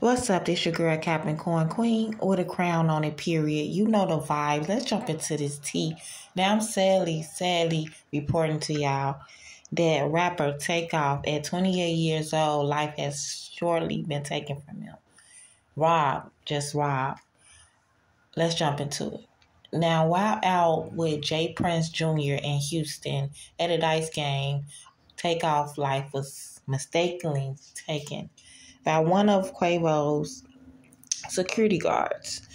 What's up? This your girl, Capricorn Queen, with a crown on it, period. You know the vibe. Let's jump into this tea. Now, I'm sadly, sadly reporting to y'all that rapper Takeoff, at 28 years old, life has shortly been taken from him. Rob, just Rob. Let's jump into it. Now, while out with J Prince Jr. in Houston at a dice game, Takeoff life was mistakenly taken by one of Quavo's security guards.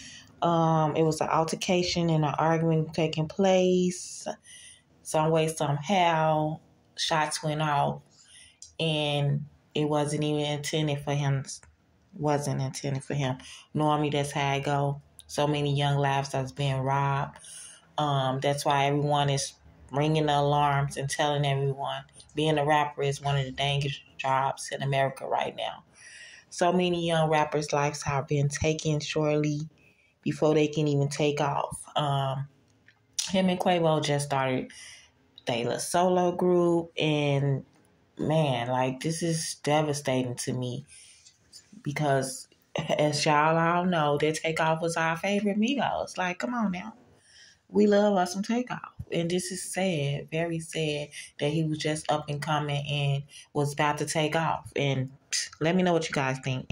Um, it was an altercation and an argument taking place. Some way, somehow, shots went off, and it wasn't even intended for him. Wasn't intended for him. Normally, that's how I go. So many young lives that's being robbed. Um, that's why everyone is ringing the alarms and telling everyone being a rapper is one of the dangerous jobs in America right now. So many young rappers' lives have been taken shortly before they can even take off. Um, him and Quavo just started their solo group, and man, like this is devastating to me because, as y'all all know, that Takeoff was our favorite Migos. Like, come on now, we love us some Takeoff, and this is sad, very sad that he was just up and coming and was about to take off. And let me know what you guys think.